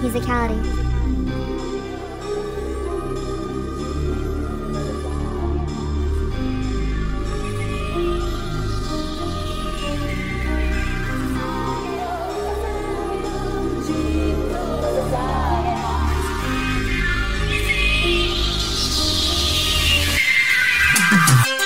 musicality. Mm-hmm.